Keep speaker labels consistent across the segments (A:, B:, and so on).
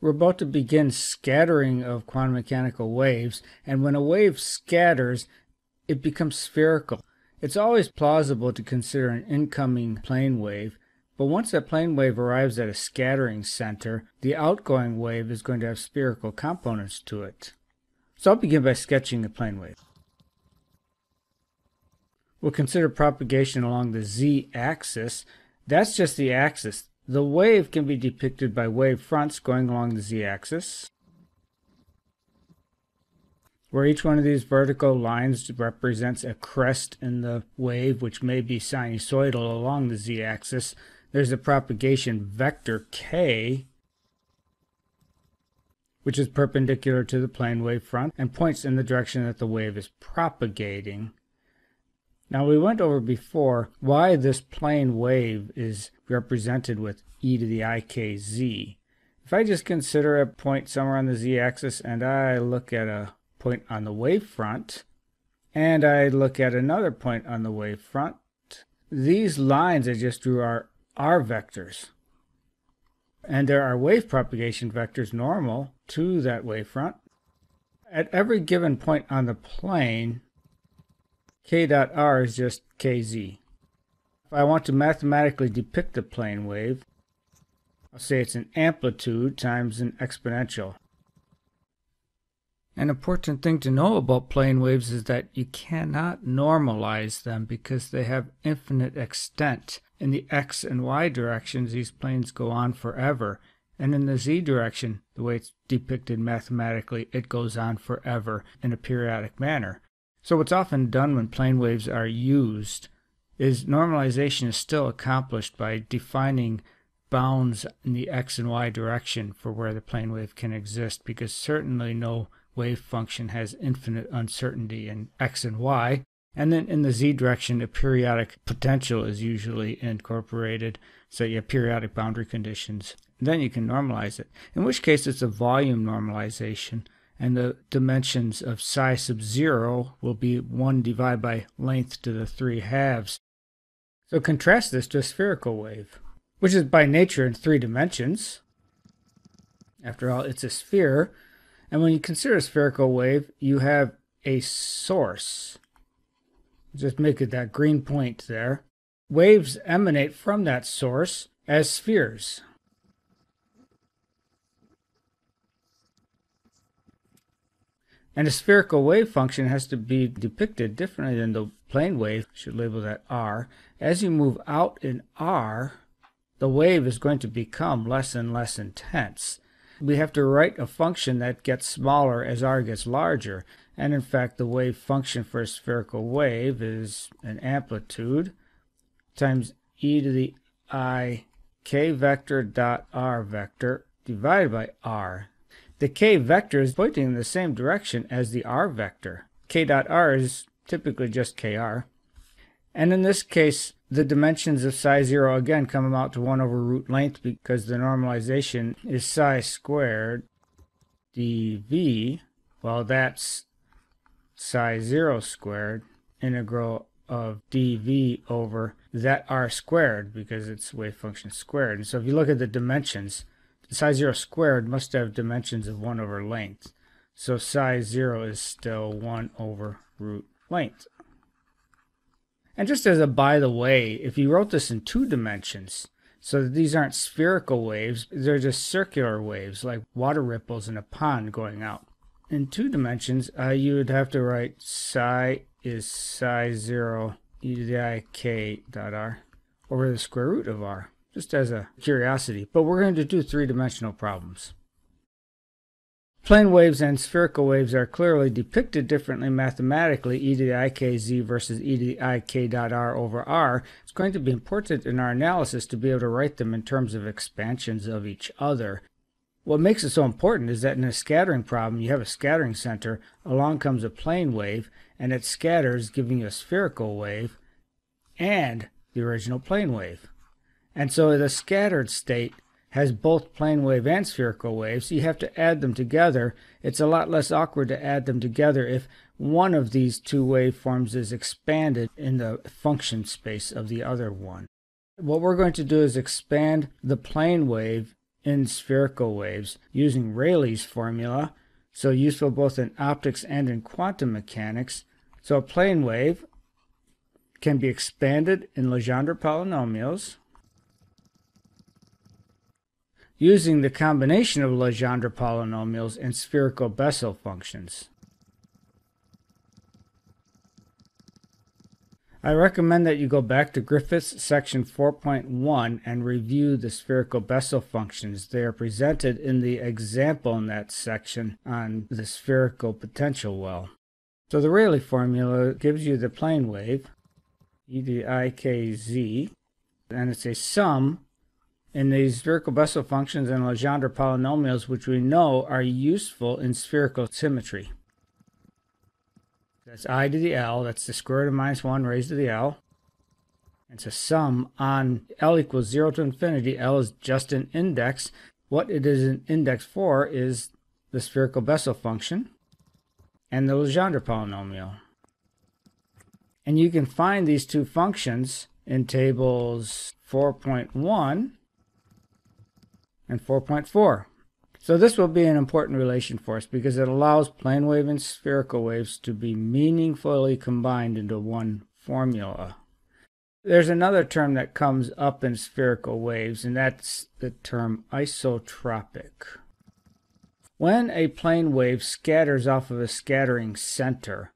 A: We're about to begin scattering of quantum mechanical waves, and when a wave scatters, it becomes spherical. It's always plausible to consider an incoming plane wave, but once that plane wave arrives at a scattering center, the outgoing wave is going to have spherical components to it. So I'll begin by sketching the plane wave. We'll consider propagation along the z-axis. That's just the axis. The wave can be depicted by wave fronts going along the z-axis, where each one of these vertical lines represents a crest in the wave, which may be sinusoidal along the z-axis. There's a propagation vector k, which is perpendicular to the plane wave front and points in the direction that the wave is propagating. Now we went over before why this plane wave is represented with e to the ikz. If I just consider a point somewhere on the z-axis and I look at a point on the wavefront and I look at another point on the wavefront, these lines I just drew are r vectors. And there are wave propagation vectors normal to that wavefront. At every given point on the plane, k dot r is just kz. If I want to mathematically depict a plane wave, I'll say it's an amplitude times an exponential. An important thing to know about plane waves is that you cannot normalize them because they have infinite extent. In the x and y directions, these planes go on forever. And in the z direction, the way it's depicted mathematically, it goes on forever in a periodic manner. So what's often done when plane waves are used is normalization is still accomplished by defining bounds in the x and y direction for where the plane wave can exist because certainly no wave function has infinite uncertainty in x and y. And then in the z direction, a periodic potential is usually incorporated, so you have periodic boundary conditions. Then you can normalize it, in which case it's a volume normalization and the dimensions of psi sub 0 will be 1 divided by length to the 3 halves. So contrast this to a spherical wave, which is by nature in three dimensions. After all, it's a sphere, and when you consider a spherical wave, you have a source. Just make it that green point there. Waves emanate from that source as spheres. And a spherical wave function has to be depicted differently than the plane wave, should label that r. As you move out in r, the wave is going to become less and less intense. We have to write a function that gets smaller as r gets larger. And in fact, the wave function for a spherical wave is an amplitude times e to the i k vector dot r vector divided by r. The k vector is pointing in the same direction as the r vector. k dot r is typically just kr. And in this case, the dimensions of psi 0 again come out to 1 over root length because the normalization is psi squared dv. Well, that's psi 0 squared integral of dv over that r squared because it's wave function squared. And so if you look at the dimensions, psi 0 squared must have dimensions of 1 over length. So psi 0 is still 1 over root length. And just as a by the way, if you wrote this in two dimensions, so that these aren't spherical waves, they're just circular waves, like water ripples in a pond going out. In two dimensions, uh, you would have to write psi is psi 0 e to the i k dot r over the square root of r just as a curiosity, but we're going to do three-dimensional problems. Plane waves and spherical waves are clearly depicted differently mathematically, e to the ikz versus e to the ik dot r over r. It's going to be important in our analysis to be able to write them in terms of expansions of each other. What makes it so important is that in a scattering problem, you have a scattering center, along comes a plane wave, and it scatters, giving you a spherical wave, and the original plane wave. And so the scattered state has both plane wave and spherical waves. You have to add them together. It's a lot less awkward to add them together if one of these two waveforms is expanded in the function space of the other one. What we're going to do is expand the plane wave in spherical waves using Rayleigh's formula, so useful both in optics and in quantum mechanics. So a plane wave can be expanded in Legendre polynomials using the combination of Legendre polynomials and spherical Bessel functions. I recommend that you go back to Griffiths section 4.1 and review the spherical Bessel functions. They are presented in the example in that section on the spherical potential well. So the Rayleigh formula gives you the plane wave, e to the i k z, and it's a sum in these spherical Bessel functions and Legendre polynomials, which we know are useful in spherical symmetry. That's i to the l. That's the square root of minus 1 raised to the l. It's a sum on l equals 0 to infinity. l is just an index. What it is an index for is the spherical Bessel function and the Legendre polynomial. And you can find these two functions in tables 4.1 and 4.4. So this will be an important relation for us because it allows plane wave and spherical waves to be meaningfully combined into one formula. There's another term that comes up in spherical waves, and that's the term isotropic. When a plane wave scatters off of a scattering center,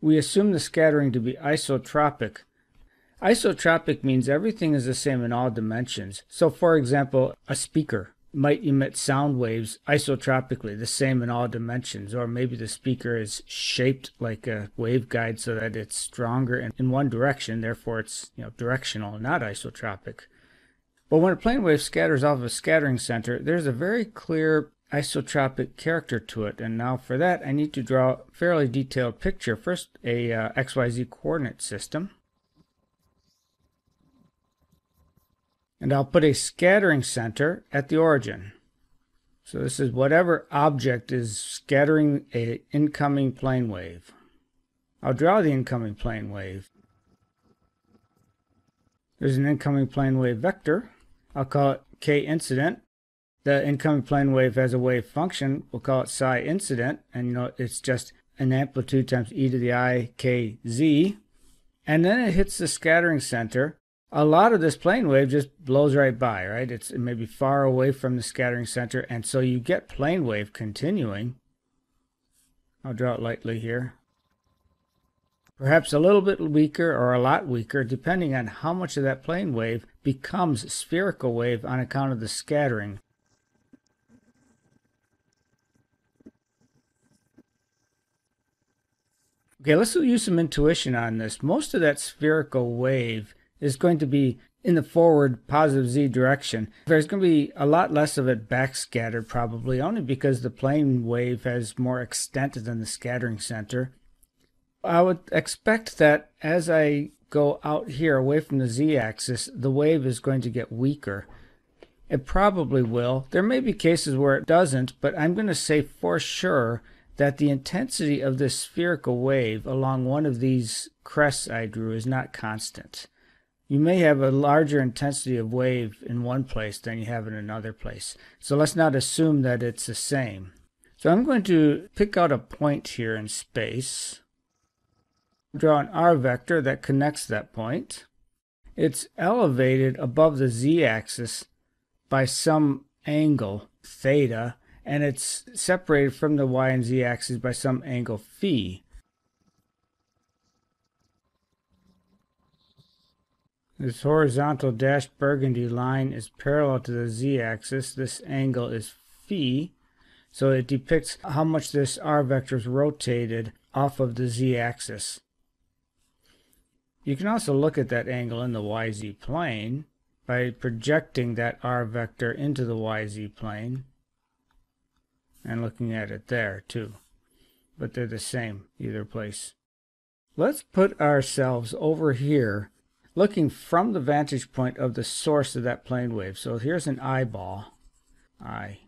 A: we assume the scattering to be isotropic. Isotropic means everything is the same in all dimensions. So for example, a speaker might emit sound waves isotropically, the same in all dimensions, or maybe the speaker is shaped like a waveguide so that it's stronger in, in one direction, therefore it's you know directional, not isotropic. But when a plane wave scatters off of a scattering center, there's a very clear isotropic character to it. And now for that, I need to draw a fairly detailed picture. First, a uh, XYZ coordinate system. And I'll put a scattering center at the origin. So this is whatever object is scattering a incoming plane wave. I'll draw the incoming plane wave. There's an incoming plane wave vector. I'll call it k incident. The incoming plane wave has a wave function. We'll call it psi incident. And you know, it's just an amplitude times e to the i k z. And then it hits the scattering center a lot of this plane wave just blows right by, right? It's maybe far away from the scattering center, and so you get plane wave continuing. I'll draw it lightly here. Perhaps a little bit weaker or a lot weaker, depending on how much of that plane wave becomes spherical wave on account of the scattering. Okay, let's use some intuition on this. Most of that spherical wave is going to be in the forward positive z direction. There's going to be a lot less of it backscattered probably, only because the plane wave has more extent than the scattering center. I would expect that as I go out here away from the z-axis, the wave is going to get weaker. It probably will. There may be cases where it doesn't, but I'm going to say for sure that the intensity of this spherical wave along one of these crests I drew is not constant you may have a larger intensity of wave in one place than you have in another place. So let's not assume that it's the same. So I'm going to pick out a point here in space, draw an r vector that connects that point. It's elevated above the z-axis by some angle, theta, and it's separated from the y and z axes by some angle phi. This horizontal dashed burgundy line is parallel to the z-axis. This angle is phi, so it depicts how much this r vector is rotated off of the z-axis. You can also look at that angle in the yz plane by projecting that r vector into the yz plane and looking at it there too. But they're the same either place. Let's put ourselves over here looking from the vantage point of the source of that plane wave. So here's an eyeball. Eye.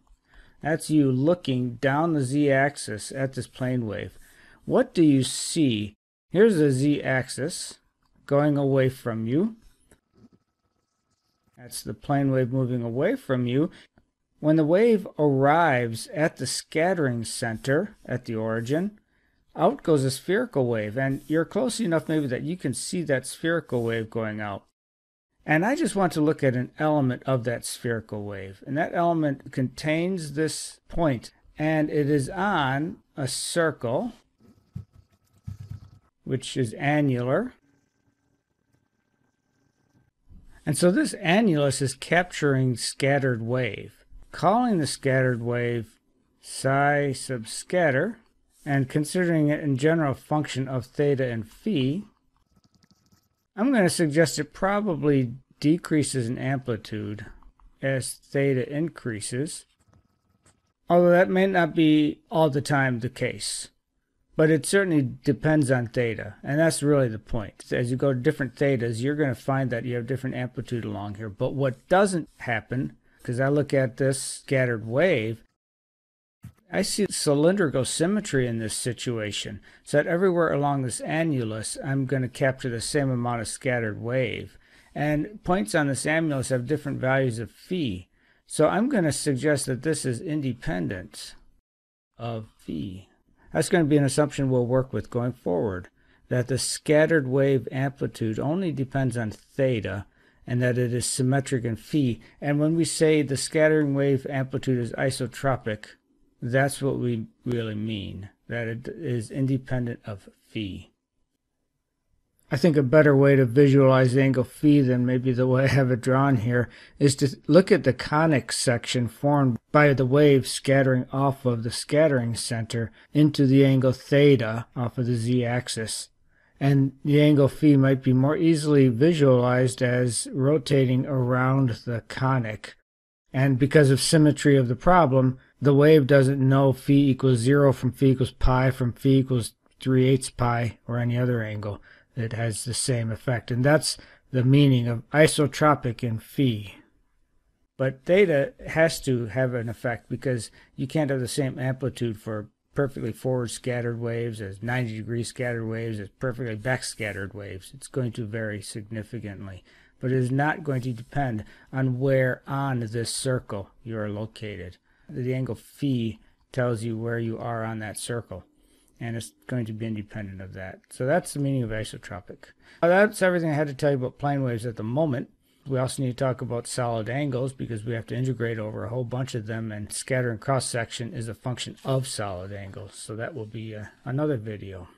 A: That's you looking down the z-axis at this plane wave. What do you see? Here's the z-axis going away from you. That's the plane wave moving away from you. when the wave arrives at the scattering center at the origin, out goes a spherical wave, and you're close enough maybe that you can see that spherical wave going out. And I just want to look at an element of that spherical wave. And that element contains this point, and it is on a circle, which is annular. And so this annulus is capturing scattered wave, calling the scattered wave psi sub scatter, and considering it in general function of theta and phi, I'm going to suggest it probably decreases in amplitude as theta increases, although that may not be all the time the case. But it certainly depends on theta, and that's really the point. As you go to different thetas, you're going to find that you have different amplitude along here. But what doesn't happen, because I look at this scattered wave, I see cylindrical symmetry in this situation, so that everywhere along this annulus, I'm going to capture the same amount of scattered wave. And points on this annulus have different values of phi. So I'm going to suggest that this is independent of phi. That's going to be an assumption we'll work with going forward, that the scattered wave amplitude only depends on theta and that it is symmetric in phi. And when we say the scattering wave amplitude is isotropic, that's what we really mean, that it is independent of phi. I think a better way to visualize angle phi than maybe the way I have it drawn here is to look at the conic section formed by the wave scattering off of the scattering center into the angle theta off of the z-axis. And the angle phi might be more easily visualized as rotating around the conic. And because of symmetry of the problem, the wave doesn't know phi equals 0 from phi equals pi from phi equals 3 eighths pi or any other angle that has the same effect. And that's the meaning of isotropic in phi. But theta has to have an effect because you can't have the same amplitude for perfectly forward scattered waves as 90 degree scattered waves as perfectly back scattered waves. It's going to vary significantly. But it is not going to depend on where on this circle you are located the angle phi tells you where you are on that circle and it's going to be independent of that. So that's the meaning of isotropic. That's everything I had to tell you about plane waves at the moment. We also need to talk about solid angles because we have to integrate over a whole bunch of them and scatter and cross section is a function of solid angles. So that will be uh, another video.